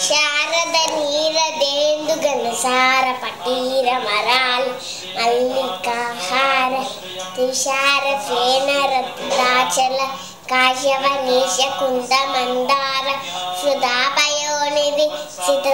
శారద నీరదేందు గణసార పటీర మరాల్ మల్లికాహార తుషార ఫేన రత్నాచల కాశవ నీశ కుంద మందార సుధాపయోనిధి సిత